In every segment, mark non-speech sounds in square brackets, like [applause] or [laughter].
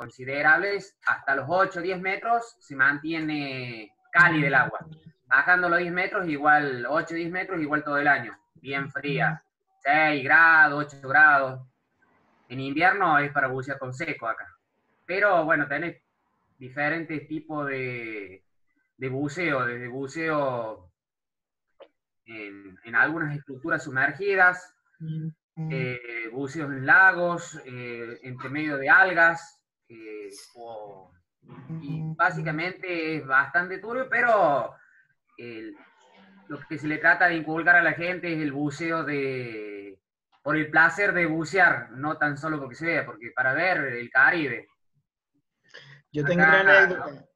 considerables, hasta los 8 o 10 metros se mantiene cálido el agua. Bajando los 10 metros, igual 8 o 10 metros, igual todo el año, bien fría. 6 grados, 8 grados. En invierno es para bucear con seco acá. Pero bueno, tenés diferentes tipos de, de buceo, desde buceo en, en algunas estructuras sumergidas, eh, buceos en lagos, eh, entre medio de algas, eh, o- y básicamente es bastante turbio, pero el- lo que se le trata de inculcar a la gente es el buceo de por el placer de bucear, no tan solo porque se vea, porque para ver el Caribe. Yo tengo Acá, una anécdota.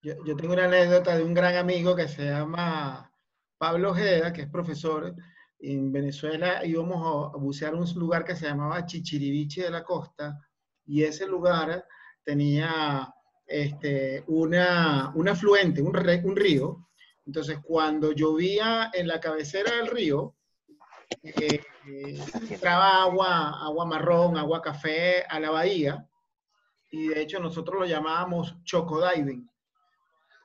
Yo, yo tengo una anécdota de un gran amigo que se llama Pablo Ojeda, que es profesor. En Venezuela íbamos a, bucear un lugar que se llamaba Chichiriviche de la Costa, y ese lugar tenía este, una, un afluente, un, un río. Entonces, cuando llovía en la cabecera del río, eh, eh, entraba agua, agua marrón, agua café a la bahía, y de hecho nosotros lo llamábamos chocodiving.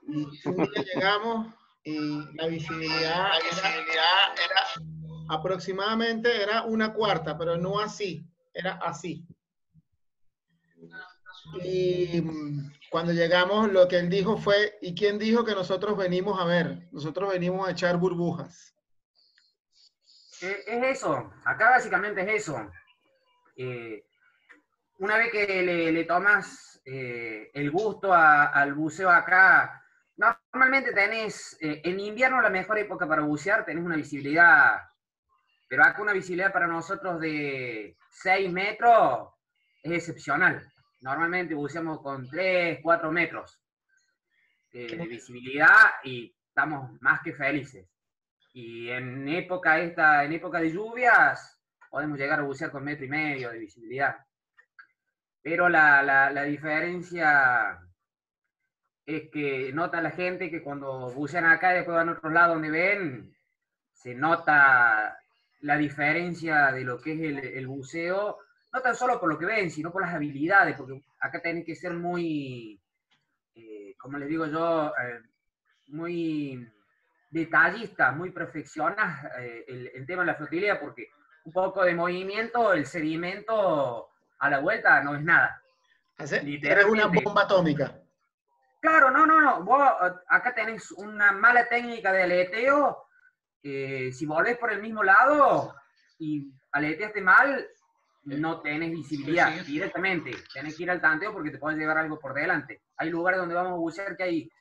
Y un día llegamos y la visibilidad, era, era aproximadamente era una cuarta, pero no así, era así. Y mm, cuando llegamos, lo que él dijo fue, ¿y quién dijo que nosotros venimos a ver? Nosotros venimos a echar burbujas. Eh, Es eso, acá básicamente es eso. Eh, una vez que le, le tomas eh, el gusto a- al buceo acá, normalmente tenés, eh, en invierno la mejor época para bucear, tenés una visibilidad, pero acá una visibilidad para nosotros de 6 metros es excepcional. Normalmente buceamos con 3, 4 metros eh, de visibilidad y estamos más que felices. Y en época esta, en época de lluvias, podemos llegar a bucear con metro y medio de visibilidad. Pero la, la, la diferencia es que nota la gente que cuando bucean acá y después van a otro lado donde ven, se nota la diferencia de lo que es el, el buceo, no tan solo por lo que ven, sino por las habilidades, porque acá tenés que ser muy, eh, como les digo yo, eh, muy detallista, muy perfeccionas eh, el, el tema de la flotilla, porque un poco de movimiento, el sedimento a la vuelta no es nada. Eres una bomba atómica. Claro, no, no, no. Vos eh, acá tenés una mala técnica de aleteo. si volvés por el mismo lado y aleteaste mal, no tenés visibilidad Sí, sí. directamente. Tenés que ir al tanteo porque te puede llevar algo por delante. Hay lugares donde vamos a bucear que hay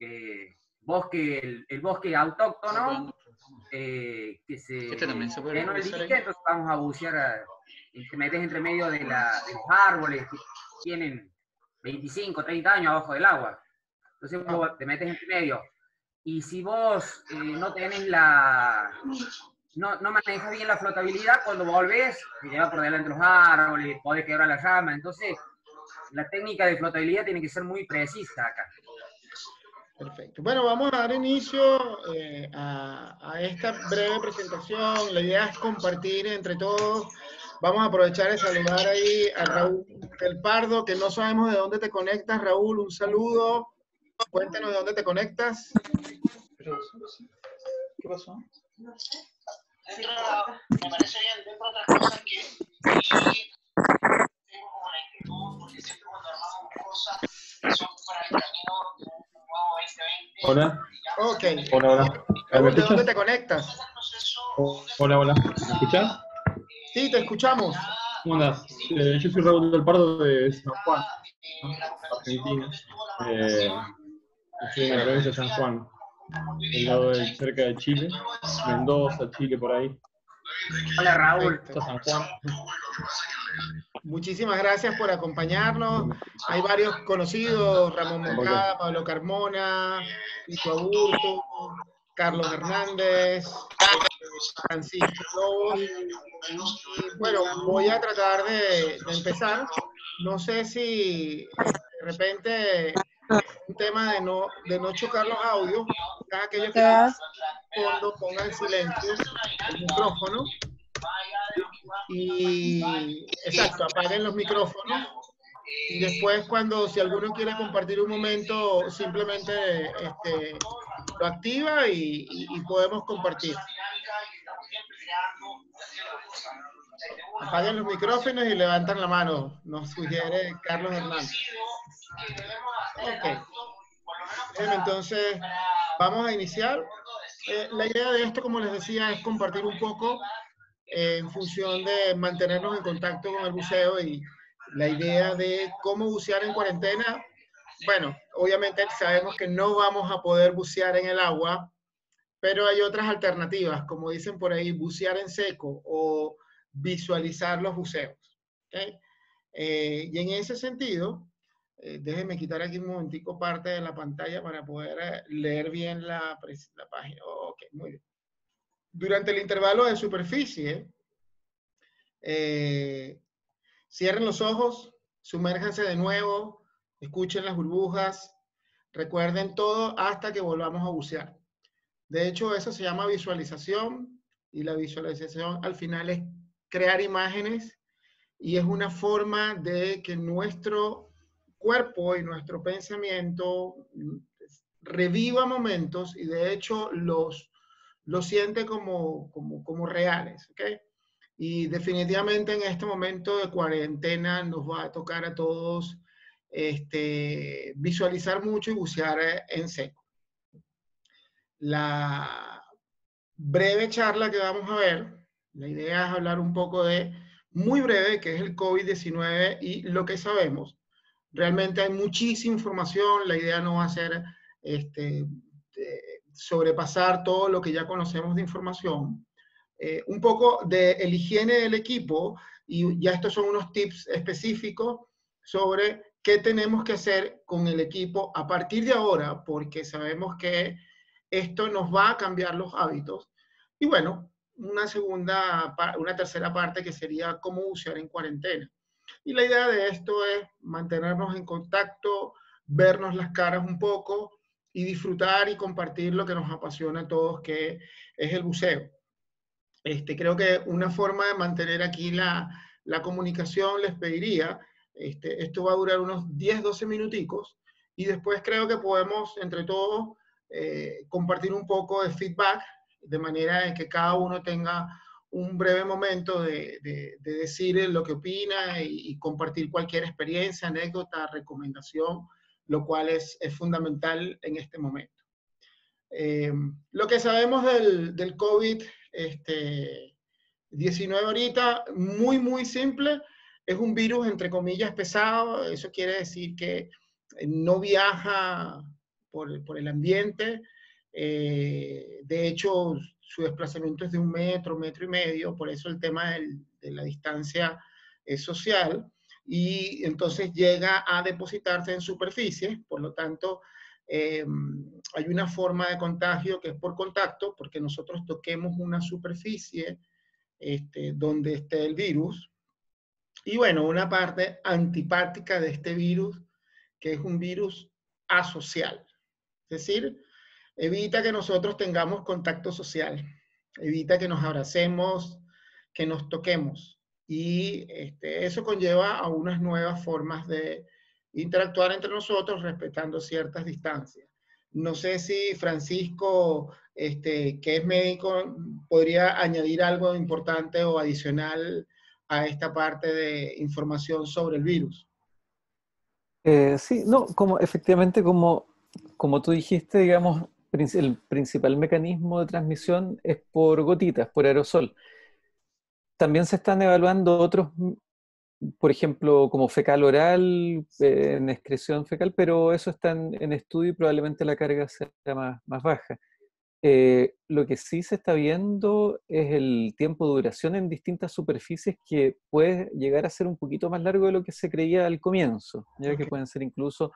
eh, bosque, el, el bosque autóctono, eh, que se Este también se puede que no bucear elige, ahí. entonces vamos a bucear, a- y te metes entre medio de, la- de los árboles que tienen 25, 30 años abajo del agua. Entonces vos te metes entre medio. Y si vos eh, no tenés la... No, no manejas bien la flotabilidad, cuando volvés, te lleva por delante los árboles, podés quebrar la rama. Entonces, la técnica de flotabilidad tiene que ser muy precisa acá. Perfecto. Bueno, vamos a dar inicio eh, a, a esta breve presentación. La idea es compartir entre todos. Vamos a aprovechar de saludar ahí a Raúl del Pardo, que no sabemos de dónde te conectas. Raúl, un saludo. Cuéntanos de dónde te conectas. ¿Qué pasó? Dentro de la- me parece bien, dentro de otras cosas que tengo como la inquietud, porque siempre cuando armamos cosas que son para el camino de un nuevo 2020, Hola, Ok. hola, hola. ¿Me Raúl, ¿de dónde te conectas? es el proceso Oh, Hola, hola. ¿Me escuchas? Sí, te escuchamos. ¿Cómo andás? Eh, yo soy Raúl del Pardo de San Juan, Argentina. Eh, estoy en la provincia de San Juan, del lado de, cerca de Chile, Mendoza, Chile, por ahí. Hola Raúl. Está San Juan. Muchísimas gracias por acompañarnos. Hay varios conocidos, Ramón Moncada, Pablo Carmona, Pico Aburto, Carlos Hernández, Francisco Lobos. Y bueno, voy a tratar de, de empezar. No sé si de repente tema de no, de no chocar los audios, cada aquellos que en fondo pongan silencio el micrófono y exacto, apaguen los micrófonos y después cuando si alguno quiere compartir un momento, simplemente este, lo activa y, y podemos compartir. Apaguen los micrófonos y levantan la mano, nos sugiere Carlos Hernández. Ok. Entonces, vamos a iniciar. Eh, la idea de esto, como les decía, es compartir un poco eh, en función de mantenernos en contacto con el buceo y la idea de cómo bucear en cuarentena. Bueno, obviamente sabemos que no vamos a poder bucear en el agua, pero hay otras alternativas, como dicen por ahí, bucear en seco o visualizar los buceos. Eh, y en ese sentido, eh, déjenme quitar aquí un momentico parte de la pantalla para poder eh, leer bien la, la página. Ok, muy bien. Durante el intervalo de superficie, cierren los ojos, sumérjanse de nuevo, escuchen las burbujas, recuerden todo hasta que volvamos a bucear. De hecho, eso se llama visualización y la visualización al final es crear imágenes y es una forma de que nuestro cuerpo y nuestro pensamiento reviva momentos y de hecho los, los siente como, como, como reales. ¿okay? Y definitivamente en este momento de cuarentena nos va a tocar a todos este, visualizar mucho y bucear en seco. La breve charla que vamos a ver la idea es hablar un poco de, muy breve, que es el COVID-19 y lo que sabemos. Realmente hay muchísima información, la idea no va a ser este, sobrepasar todo lo que ya conocemos de información. Eh, un poco de el higiene del equipo y ya estos son unos tips específicos sobre qué tenemos que hacer con el equipo a partir de ahora, porque sabemos que esto nos va a cambiar los hábitos. Y bueno, una segunda, una tercera parte que sería cómo bucear en cuarentena. Y la idea de esto es mantenernos en contacto, vernos las caras un poco y disfrutar y compartir lo que nos apasiona a todos, que es el buceo. Este, creo que una forma de mantener aquí la, la comunicación les pediría, este, esto va a durar unos 10, 12 minuticos, y después creo que podemos entre todos eh, compartir un poco de feedback de manera en que cada uno tenga un breve momento de, de, decir lo que opina y, compartir cualquier experiencia, anécdota, recomendación, lo cual es, es fundamental en este momento. Eh, lo que sabemos del, del COVID-19 este, ahorita, muy, muy simple, es un virus entre comillas pesado, eso quiere decir que no viaja por, por el ambiente, eh, de hecho, su desplazamiento es de un metro, metro y medio, por eso el tema de la distancia es social, y entonces llega a depositarse en superficie, por lo tanto, eh, hay una forma de contagio que es por contacto, porque nosotros toquemos una superficie este, donde esté el virus. Y bueno, una parte antipática de este virus, que es un virus asocial. Es decir, evita que nosotros tengamos contacto social, evita que nos abracemos, que nos toquemos. Y este, eso conlleva a unas nuevas formas de interactuar entre nosotros respetando ciertas distancias. No sé si Francisco, este, que es médico, podría añadir algo importante o adicional a esta parte de información sobre el virus. Eh, sí, no, como efectivamente, como, como tú dijiste, digamos, el principal mecanismo de transmisión es por gotitas, por aerosol. También se están evaluando otros, por ejemplo, como fecal oral, eh, en excreción fecal, pero eso está en, estudio y probablemente la carga sea más, más baja. Eh, lo que sí se está viendo es el tiempo de duración en distintas superficies que puede llegar a ser un poquito más largo de lo que se creía al comienzo, ya que pueden ser incluso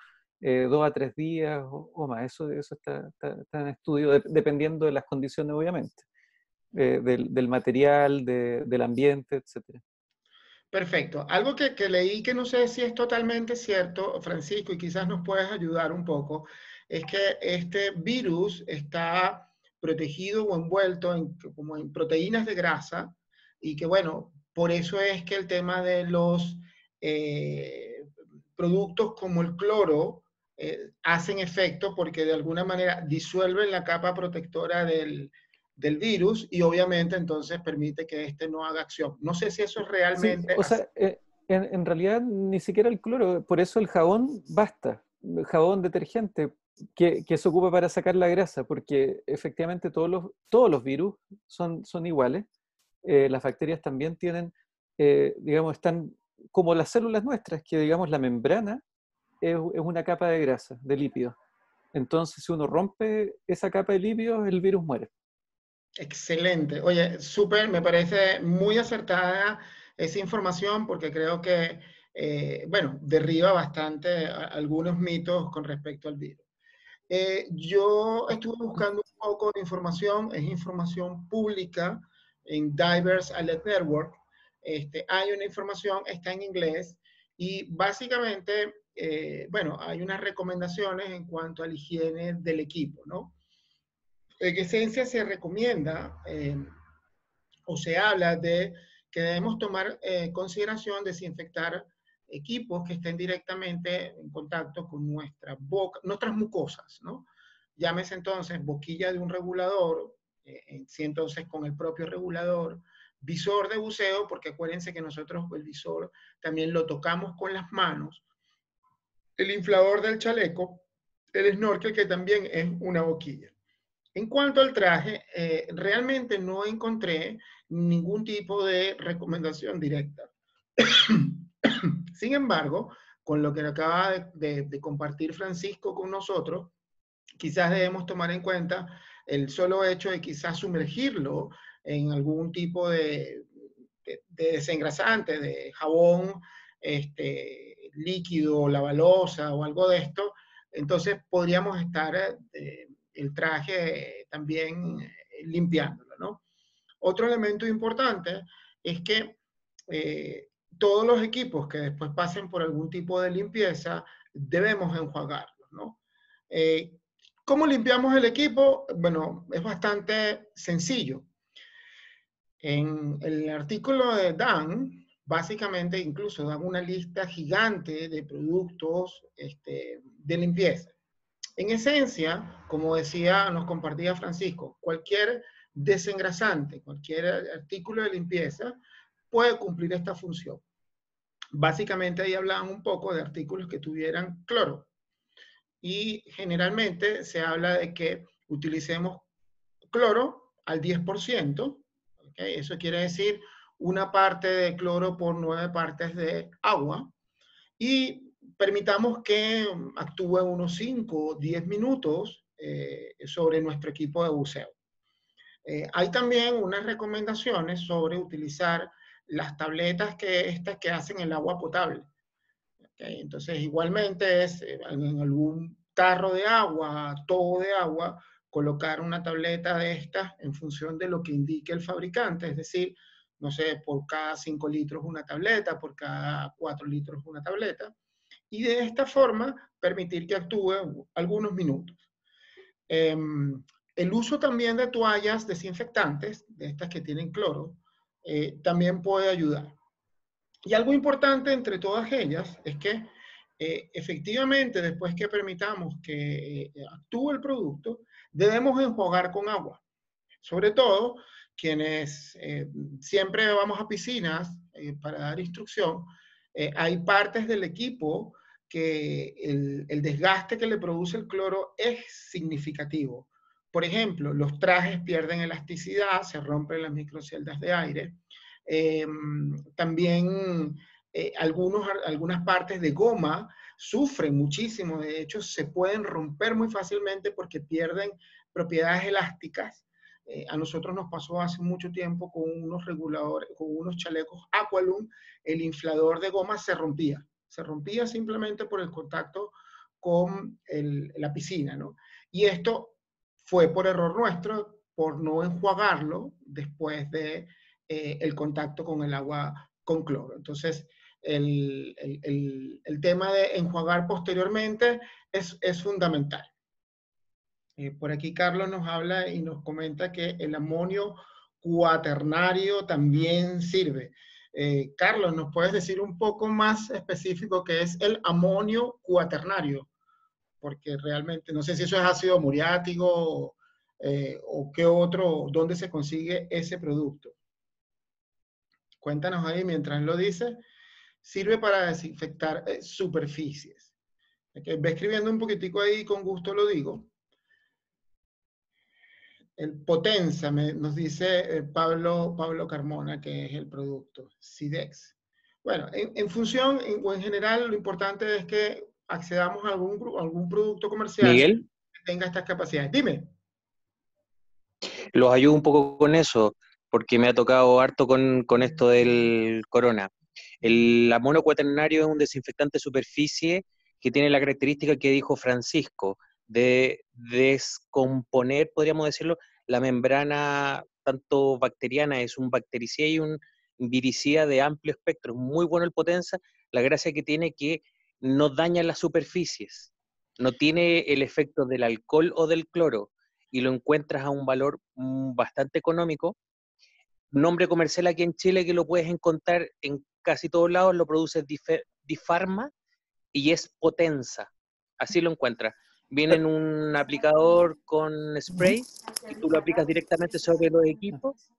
eh, dos a tres días o, más. Eso, eso está, en estudio, dependiendo de las condiciones, obviamente, eh, del, material, del ambiente, etc. Perfecto. Algo que, que, leí que no sé si es totalmente cierto, Francisco, y quizás nos puedes ayudar un poco, es que este virus está protegido o envuelto en, como en proteínas de grasa y que, bueno, por eso es que el tema de los... Eh, productos como el cloro eh, hacen efecto porque de alguna manera disuelven la capa protectora del, del, virus y obviamente entonces permite que éste no haga acción. No sé si eso es realmente... o sea, eh, en, en, realidad ni siquiera el cloro, por eso el jabón basta, el jabón detergente que, que, se ocupa para sacar la grasa, porque efectivamente todos los, todos los virus son, son iguales. Eh, las bacterias también tienen, digamos, están como las células nuestras, que digamos la membrana es, una capa de grasa, de lípidos. Entonces, si uno rompe esa capa de lípidos, el virus muere. Excelente. Oye, súper, me parece muy acertada esa información porque creo que, eh, bueno, derriba bastante algunos mitos con respecto al virus. Eh, yo estuve buscando un poco de información, es información pública en Divers Alert Network. Este, hay una información, está en inglés, y básicamente eh, bueno, hay unas recomendaciones en cuanto a la higiene del equipo, ¿no? En esencia se recomienda eh, o se habla de que debemos tomar en eh, consideración desinfectar equipos que estén directamente en contacto con nuestra boca, nuestras mucosas, ¿no? Llámese entonces boquilla de un regulador, sí entonces con el propio regulador, visor de buceo, porque acuérdense que nosotros el visor también lo tocamos con las manos, el inflador del chaleco, el snorkel que también es una boquilla. En cuanto al traje, eh, realmente no encontré ningún tipo de recomendación directa. [coughs] Sin embargo, con lo que acaba de, compartir Francisco con nosotros, quizás debemos tomar en cuenta el solo hecho de quizás sumergirlo en algún tipo de, de desengrasante, de jabón, este, líquido, la balosa o algo de esto, entonces podríamos estar eh, el traje también eh, limpiándolo, ¿no? Otro elemento importante es que eh, todos los equipos que después pasen por algún tipo de limpieza debemos enjuagarlos, ¿no? ¿Cómo limpiamos el equipo? Bueno, es bastante sencillo. En el artículo de Dan, básicamente incluso dan una lista gigante de productos este, de limpieza. En esencia, como decía, nos compartía Francisco, cualquier desengrasante, cualquier artículo de limpieza puede cumplir esta función. Básicamente ahí hablaban un poco de artículos que tuvieran cloro. Y generalmente se habla de que utilicemos cloro al 10%. Eso quiere decir una parte de cloro por nueve partes de agua y permitamos que actúe unos 5 o 10 minutos eh, sobre nuestro equipo de buceo. Eh, hay también unas recomendaciones sobre utilizar las tabletas que estas que hacen el agua potable. Entonces, igualmente es eh, en algún tarro de agua, todo de agua, colocar una tableta de estas en función de lo que indique el fabricante, es decir, no sé, por cada 5 litros una tableta, por cada 4 litros una tableta, y de esta forma permitir que actúe algunos minutos. Em, el uso también de toallas desinfectantes, de estas que tienen cloro, eh, también puede ayudar. Y algo importante entre todas ellas es que eh, efectivamente después que permitamos que eh, actúe el producto, debemos enjuagar con agua. Sobre todo quienes eh, siempre vamos a piscinas eh, para dar instrucción, eh, hay partes del equipo que el, desgaste que le produce el cloro es significativo. Por ejemplo, los trajes pierden elasticidad, se rompen las microceldas de aire. también algunos, algunas partes de goma sufren muchísimo, de hecho se pueden romper muy fácilmente porque pierden propiedades elásticas eh, a nosotros nos pasó hace mucho tiempo con unos reguladores, con unos chalecos Aqualum, el inflador de goma se rompía. Se rompía simplemente por el contacto con la piscina, ¿no? Y esto fue por error nuestro, por no enjuagarlo después de eh, el contacto con el agua con cloro. Entonces, el, tema de enjuagar posteriormente es, es fundamental. Eh, por aquí Carlos nos habla y nos comenta que el amonio cuaternario también sirve. Eh, Carlos, ¿nos puedes decir un poco más específico qué es el amonio cuaternario? Porque realmente no sé si eso es ácido muriático eh, o qué otro, dónde se consigue ese producto. Cuéntanos ahí mientras lo dice. Sirve para desinfectar superficies. Ve escribiendo un poquitico ahí, con gusto lo digo. El Potenza, nos dice eh, Pablo, Pablo Carmona, que es el producto, SIDEX. Bueno, en, función o en general, lo importante es que accedamos a algún, algún producto comercial Miguel. que tenga estas capacidades. Dime. Los ayudo un poco con eso, porque me ha tocado harto con, con esto del corona. El amono cuaternario es un desinfectante de superficie que tiene la característica que dijo Francisco, de descomponer, podríamos decirlo, la membrana tanto bacteriana, es un bactericida y un viricida de amplio espectro. Muy bueno el potenza, la gracia que tiene que no daña las superficies, no tiene el efecto del alcohol o del cloro y lo encuentras a un valor mm, bastante económico. Nombre comercial aquí en Chile que lo puedes encontrar en casi todos lados, lo produce Difarma y es Potenza. Así lo encuentras. Viene en un aplicador con spray y tú lo aplicas directamente sobre los equipos.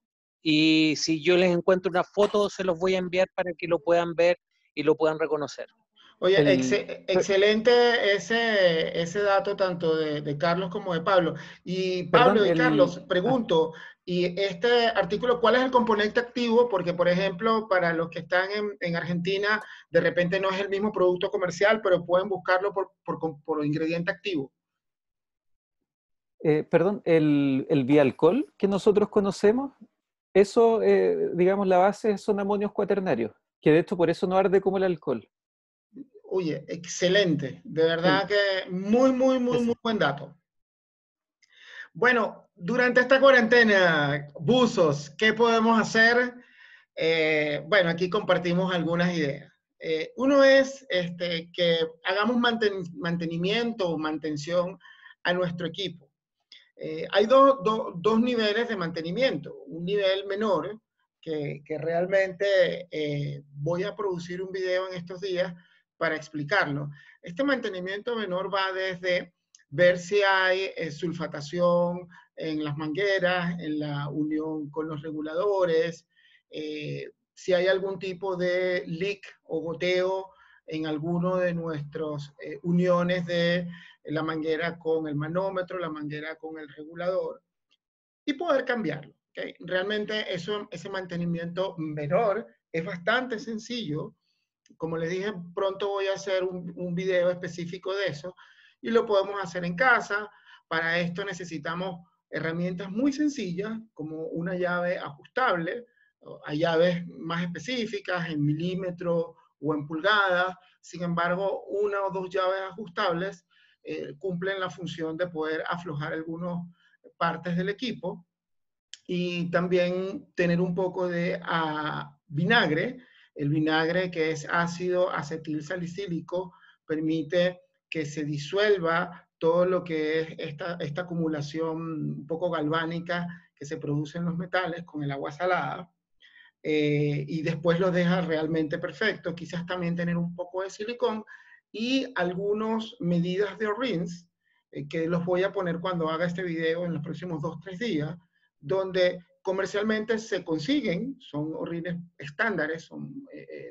Y si yo les encuentro una foto, se los voy a enviar para que lo puedan ver y lo puedan reconocer. Oye, excelente ese, ese dato tanto de, Carlos como de Pablo. Y Pablo y Carlos, pregunto, ¿y este artículo cuál es el componente activo? Porque, por ejemplo, para los que están en, Argentina, de repente no es el mismo producto comercial, pero pueden buscarlo por, por, ingrediente activo. Eh, perdón, el, el bialcohol que nosotros conocemos, eso, eh, digamos, la base son amonios cuaternarios, que de hecho por eso no arde como el alcohol. Oye, excelente. De verdad que muy, muy, muy, muy buen dato. Bueno, durante esta cuarentena, buzos, ¿qué podemos hacer? Eh, bueno, aquí compartimos algunas ideas. Eh, uno es este, que hagamos mantenimiento o mantención a nuestro equipo. Eh, hay dos niveles de mantenimiento. Un nivel menor, que, que realmente voy a producir un video en estos días para explicarlo. Este mantenimiento menor va desde ver si hay eh, sulfatación en las mangueras, en la unión con los reguladores, eh, si hay algún tipo de leak o goteo en alguno de nuestras eh, uniones de la manguera con el manómetro, la manguera con el regulador, y poder cambiarlo. Realmente ese mantenimiento menor es bastante sencillo como les dije, pronto voy a hacer un, un video específico de eso y lo podemos hacer en casa. Para esto necesitamos herramientas muy sencillas como una llave ajustable. Hay llaves más específicas en milímetros o en pulgadas. Sin embargo, una o dos llaves ajustables eh, cumplen la función de poder aflojar algunas partes del equipo y también tener un poco de ah, vinagre el vinagre, que es ácido acetil salicílico, permite que se disuelva todo lo que es esta, esta acumulación un poco galvánica que se produce en los metales con el agua salada. Eh, y después lo deja realmente perfecto. Quizás también tener un poco de silicón y algunas medidas de orins, eh, que los voy a poner cuando haga este video en los próximos dos, tres días, donde comercialmente se consiguen, son orines estándares, son eh, eh,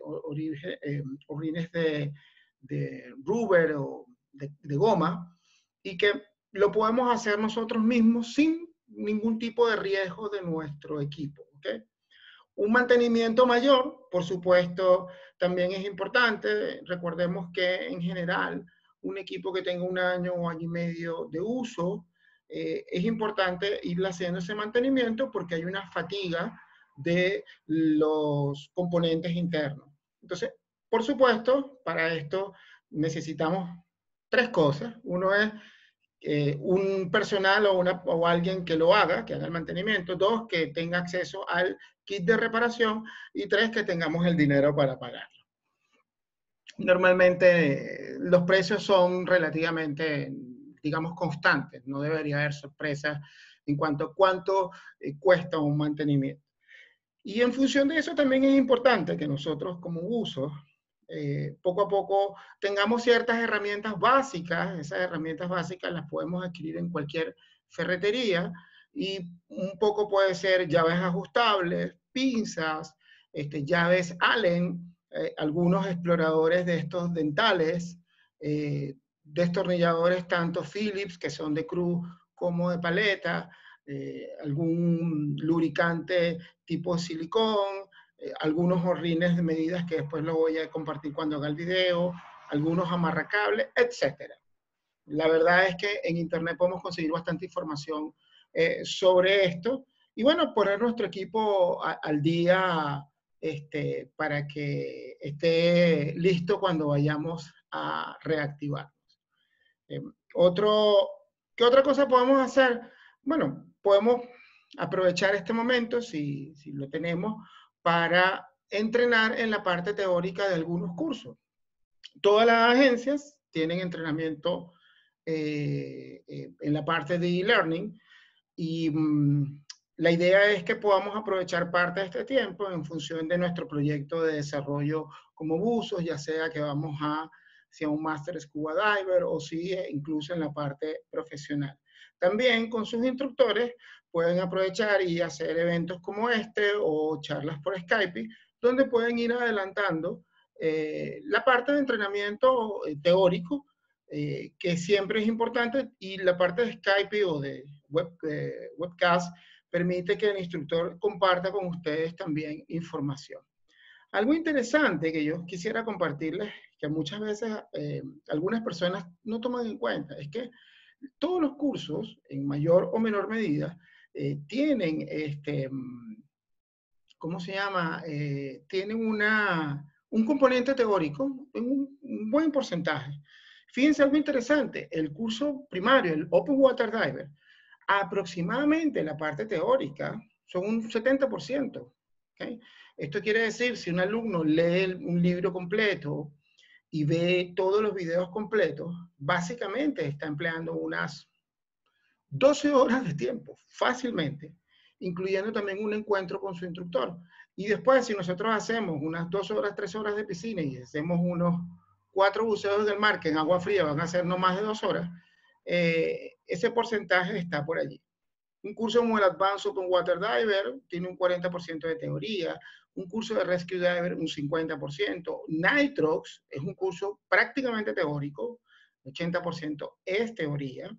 eh, orines, de, de, rubber o de, goma, y que lo podemos hacer nosotros mismos sin ningún tipo de riesgo de nuestro equipo. Un mantenimiento mayor, por supuesto, también es importante. Recordemos que en general un equipo que tenga un año o año y medio de uso, eh, es importante ir haciendo ese mantenimiento porque hay una fatiga de los componentes internos. Entonces, por supuesto, para esto necesitamos tres cosas. Uno es eh, un personal o, una, o alguien que lo haga, que haga el mantenimiento. Dos, que tenga acceso al kit de reparación. Y tres, que tengamos el dinero para pagarlo. Normalmente eh, los precios son relativamente digamos, constantes. No debería haber sorpresas en cuanto a cuánto eh, cuesta un mantenimiento. Y en función de eso también es importante que nosotros como usos eh, poco a poco tengamos ciertas herramientas básicas, esas herramientas básicas las podemos adquirir en cualquier ferretería y un poco puede ser llaves ajustables, pinzas, este, llaves Allen, eh, algunos exploradores de estos dentales, eh, destornilladores tanto Phillips, que son de cruz, como de paleta, algún lubricante tipo silicón, eh, algunos horrines de medidas que después lo voy a compartir cuando haga el video, algunos amarracables, etc. La verdad es que en Internet podemos conseguir bastante información eh, sobre esto y bueno, poner nuestro equipo al día este, para que esté listo cuando vayamos a reactivarnos. Eh, otro, ¿Qué otra cosa podemos hacer? Bueno, podemos aprovechar este momento, si, si lo tenemos, para entrenar en la parte teórica de algunos cursos. Todas las agencias tienen entrenamiento eh, eh, en la parte de e-learning y mm, la idea es que podamos aprovechar parte de este tiempo en función de nuestro proyecto de desarrollo como buzos, ya sea que vamos a hacia un Master Scuba Diver o si incluso en la parte profesional. También con sus instructores pueden aprovechar y hacer eventos como este o charlas por Skype, donde pueden ir adelantando eh, la parte de entrenamiento eh, teórico, eh, que siempre es importante, y la parte de Skype o de, web, webcast permite que el instructor comparta con ustedes también información. Algo interesante que yo quisiera compartirles, que muchas veces algunas personas no toman en cuenta, es que todos los cursos, en mayor o menor medida, eh, tienen, este, ¿cómo se llama? Eh, tienen una, un componente teórico en un, un, buen porcentaje. Fíjense algo interesante, el curso primario, el Open Water Diver, aproximadamente la parte teórica son un 70%. ¿okay? Esto quiere decir, si un alumno lee un libro completo y ve todos los videos completos, básicamente está empleando unas 12 horas de tiempo, fácilmente, incluyendo también un encuentro con su instructor. Y después, si nosotros hacemos unas 2 horas, 3 horas de piscina y hacemos unos 4 buceos del mar que en agua fría van a ser no más de 2 horas, eh, ese porcentaje está por allí. Un curso como el Advanced Open Water Diver tiene un 40% de teoría, un curso de Rescue Diver un 50%, Nitrox es un curso prácticamente teórico, 80% es teoría,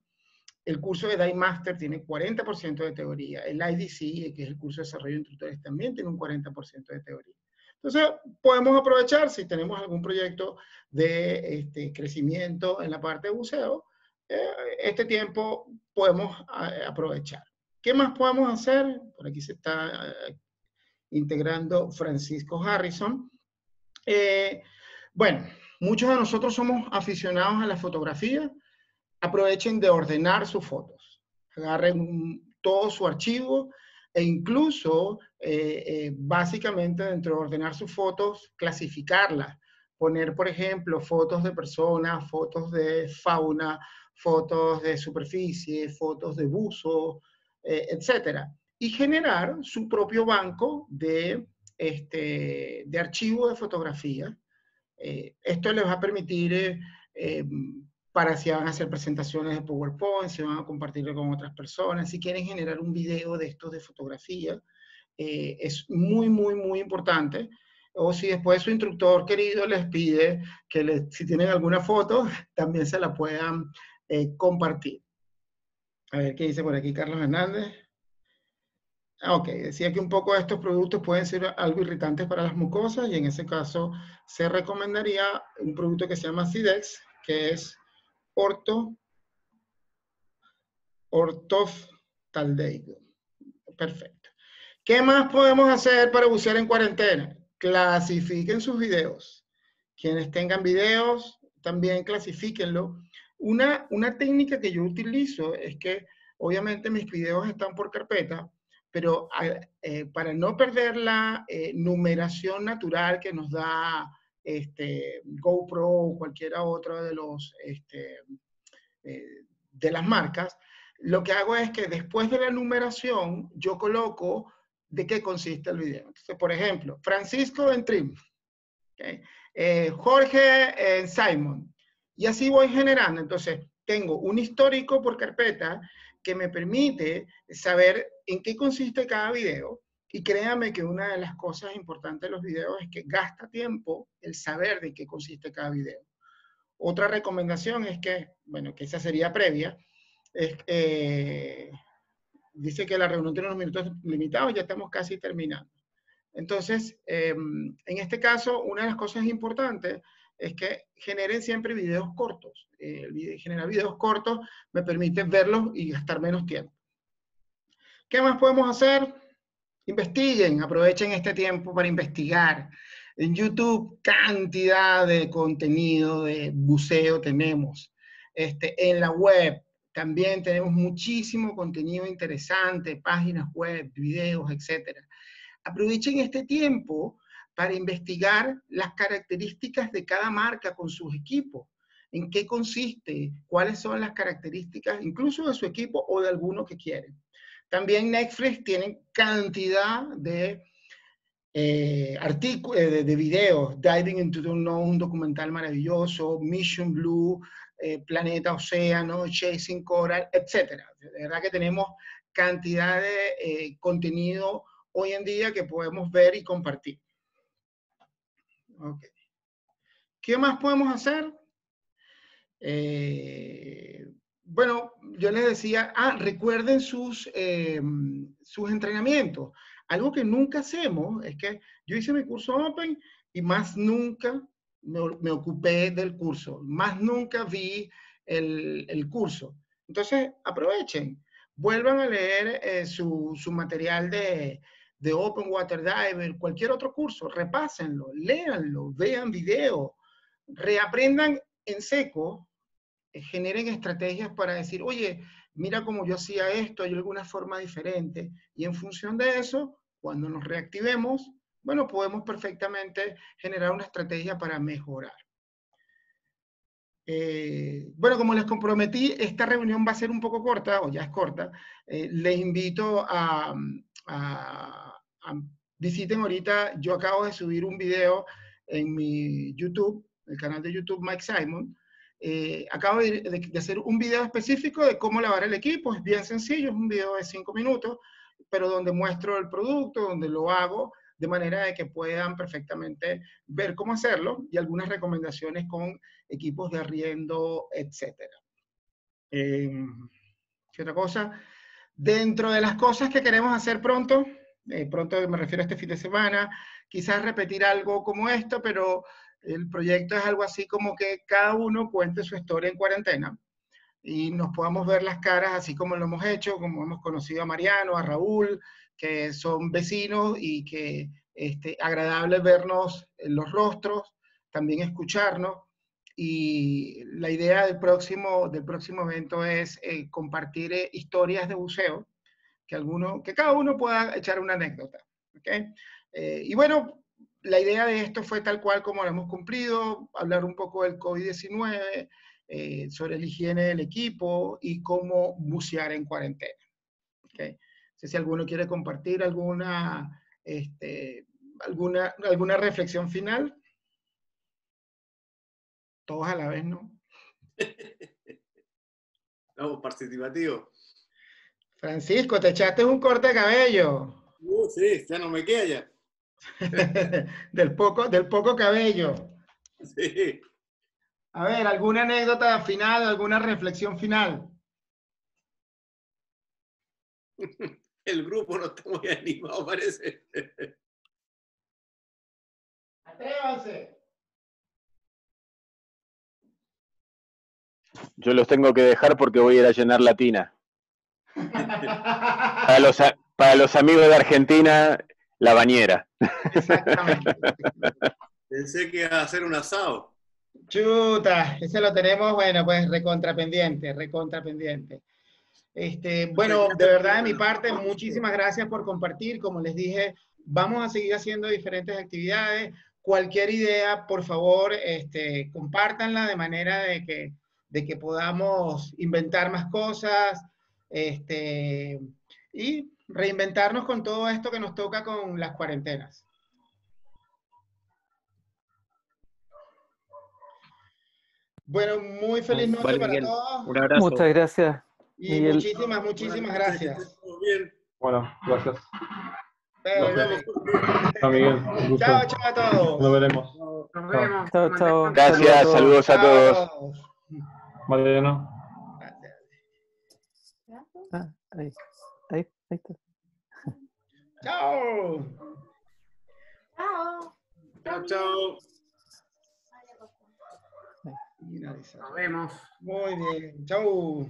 el curso de Dive Master tiene 40% de teoría. El IDC, que es el curso de desarrollo de instructores, también tiene un 40% de teoría. Entonces, podemos aprovechar si tenemos algún proyecto de este, crecimiento en la parte de buceo, eh, este tiempo podemos eh, aprovechar. ¿Qué más podemos hacer? Por aquí se está eh, integrando Francisco Harrison. bueno, muchos de nosotros somos aficionados a la fotografía aprovechen de ordenar sus fotos. Agarren todo su archivo e incluso, eh, eh, básicamente, dentro de ordenar sus fotos, clasificarlas. Poner, por ejemplo, fotos de personas, fotos de fauna, fotos de superficie, fotos de buzo, eh, etc. Y generar su propio banco de, este, de archivo de fotografía. esto les va a permitir para si van a hacer presentaciones de PowerPoint, si van a compartirlo con otras personas, si quieren generar un video de estos de fotografía, eh, es muy, muy, muy importante. O si después su instructor querido les pide que si tienen alguna foto, [laughs] también se la puedan eh, compartir. A ver qué dice por aquí Carlos Hernández. Ah, ok, decía que un poco de estos productos pueden ser algo irritantes para las mucosas y en ese caso se recomendaría un producto que se llama Cidex, que es orto, ortoftaldeico. Perfecto. ¿Qué más podemos hacer para bucear en cuarentena? Clasifiquen sus videos. Quienes tengan videos, también clasifíquenlo. Una, una técnica que yo utilizo es que obviamente mis videos están por carpeta, pero eh, para no perder la eh, numeración natural que nos da este, GoPro o cualquiera otra de los este, eh, de las marcas, lo que hago es que después de la numeración yo coloco de qué consiste el video. Entonces, por ejemplo, Francisco en Trim, Jorge en Simon, y así voy generando. Entonces, tengo un histórico por carpeta que me permite saber en qué consiste cada video. Y créame que una de las cosas importantes de los videos es que gasta tiempo el saber de qué consiste cada video. Otra recomendación es que, bueno, que esa sería previa, eh, dice que la reunión tiene unos minutos limitados, ya estamos casi terminando. Entonces, em, en este caso, una de las cosas importantes es que generen siempre videos cortos. Generar videos cortos me permite verlos y gastar menos tiempo. ¿Qué más podemos hacer? Investiguen, aprovechen este tiempo para investigar. En YouTube, cantidad de contenido de buceo tenemos. Este, en la web también tenemos muchísimo contenido interesante, páginas web, videos, etc. Aprovechen este tiempo para investigar las características de cada marca con sus equipos. ¿En qué consiste? ¿Cuáles son las características incluso de su equipo o de alguno que quieren? También Netflix tiene cantidad de eh, artículos, eh, de, videos, Diving into the Unknown, un documental maravilloso, Mission Blue, eh, Planeta Océano, Chasing Coral, etc. De verdad que tenemos cantidad de contenido hoy en día que podemos ver y compartir. Okay. ¿Qué más podemos hacer? Eh, bueno, yo les decía, ah, recuerden sus, eh, sus entrenamientos. Algo que nunca hacemos es que yo hice mi curso Open y más nunca me, ocupé del curso, más nunca vi el, curso. Entonces, aprovechen, vuelvan a leer eh, su, su, material de, de Open Water Diver, cualquier otro curso, repásenlo, léanlo, vean video, reaprendan en seco, eh, generen estrategias para decir, oye, mira cómo yo hacía esto, hay alguna forma diferente, y en función de eso, cuando nos reactivemos, bueno, podemos perfectamente generar una estrategia para mejorar. Eh, bueno, como les comprometí, esta reunión va a ser un poco corta, o ya es corta. Eh, les invito a, visiten ahorita, yo acabo de subir un video en mi YouTube, el canal de YouTube Mike Simon. Eh, acabo de, hacer un video específico de cómo lavar el equipo, es bien sencillo, es un video de cinco minutos, pero donde muestro el producto, donde lo hago, de manera de que puedan perfectamente ver cómo hacerlo y algunas recomendaciones con equipos de arriendo, etc. Eh, ¿Qué otra cosa? Dentro de las cosas que queremos hacer pronto, eh, pronto me refiero a este fin de semana, quizás repetir algo como esto, pero el proyecto es algo así como que cada uno cuente su historia en cuarentena y nos podamos ver las caras así como lo hemos hecho, como hemos conocido a Mariano, a Raúl, que son vecinos y que este, agradable vernos los rostros, también escucharnos. Y la idea del próximo, del próximo evento es eh, compartir eh, historias de buceo que, alguno, que cada uno pueda echar una anécdota. ¿okay? Eh, y bueno, la idea de esto fue tal cual como lo hemos cumplido, hablar un poco del COVID-19, eh, sobre la higiene del equipo y cómo bucear en cuarentena. ¿okay? No sé si alguno quiere compartir alguna, este, alguna, alguna reflexión final. Todos a la vez, ¿no? [laughs] Vamos, participativo. Francisco, te echaste un corte de cabello. Uh, sí, ya no me queda ya. [laughs] del, poco, del poco cabello. Sí. A ver, ¿alguna anécdota final, alguna reflexión final? [laughs] El grupo no está muy animado, parece. Atrévanse. Yo los tengo que dejar porque voy a ir a llenar la tina. Para los, para los amigos de Argentina, la bañera. Exactamente. [laughs] Pensé que iba a hacer un asado. Chuta, ese lo tenemos, bueno, pues recontrapendiente, recontrapendiente. Este, bueno, de verdad de mi parte, muchísimas gracias por compartir. Como les dije, vamos a seguir haciendo diferentes actividades. Cualquier idea, por favor, este, compártanla de manera de que, de que podamos inventar más cosas, este, y reinventarnos con todo esto que nos toca con las cuarentenas. Bueno, muy feliz noche Vale, para Miguel. todos Un abrazo. Muchas gracias. y Miguel. muchísimas, muchísimas gracias. Bueno, gracias. Vemos. Chao, Miguel. Chao, chao a todos. Nos veremos. Nos vemos. Chao, chao. Gracias, saludos a todos. Mariano. Ah, ahí, ahí, ahí está. Chao. Chao. Chao, chao. Finalizar. Nos vemos. Muy bien. Chao.